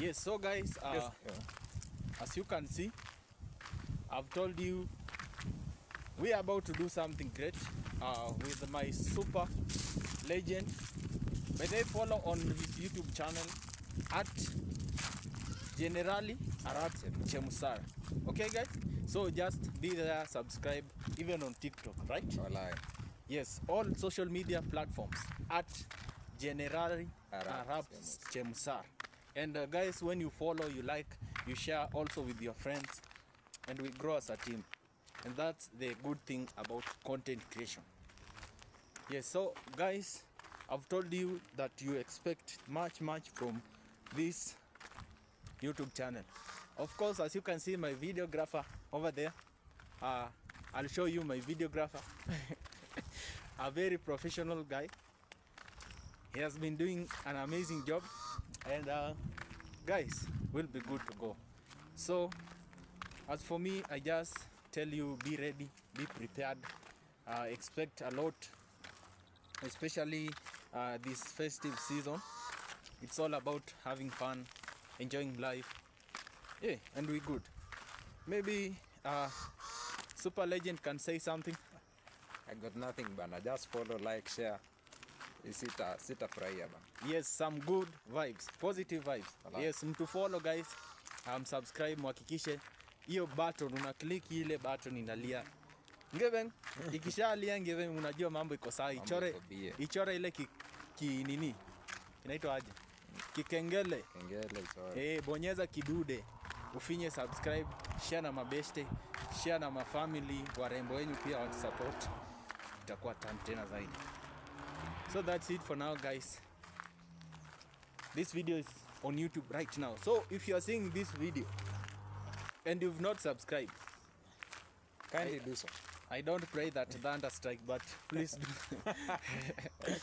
Yes, so guys, uh, Yes. Yeah. as you can see, I've told you we are about to do something great uh, with my super legend. May they follow on his YouTube channel at Generali Arab Chemusar. Okay, guys? So just be there, subscribe, even on TikTok, right? Walai. Yes, all social media platforms at Generali Arab Arab Chemusar. And uh, guys, when you follow, you like, you share also with your friends, and we grow as a team. And that's the good thing about content creation. Yes, so guys, I've told you that you expect much, much from this YouTube channel. Of course, as you can see, my videographer over there. Uh, I'll show you my videographer. a very professional guy. He has been doing an amazing job, and uh, guys, will be good to go. So, as for me, I just tell you be ready, be prepared, uh, expect a lot, especially uh, this festive season. It's all about having fun, enjoying life. Yeah, and we good. Maybe uh, Super Legend can say something. I got nothing but i Just follow, like, share. Sita sitafurahia bana. yes some good vibes positive vibes. Alright. yes mtu follow guys. Um, subscribe muhakikishe hiyo button una click ile button inalia. Ngeven, ikishalia Ngeven, unajua mambo iko sawa. Ichore ichore ile ki, ki nini? Inaitwa aje? Kikengele. Kengele ichore. Eh bonyeza kidude. Ufinye subscribe share na mabeste share na mafamily warembo wenyu pia watusupport itakuwa tam tena zaidi so that's it for now guys this video is on youtube right now so if you are seeing this video and you've not subscribed Kindly do so. i don't pray that thunder strike but please do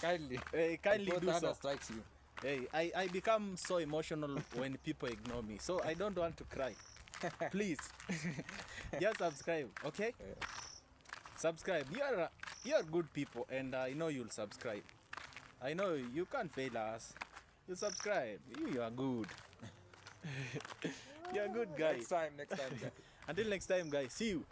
Kindly. Eh, kindly do thunder so strikes you. Hey, I, I become so emotional when people ignore me. So I don't want to cry. Please. Just subscribe, okay? Yeah. Subscribe. You are you are good people and I know you'll subscribe. I know you can't fail us. You subscribe. You, you are good. you are good guys. Next time, next time. Until next time guys. See you.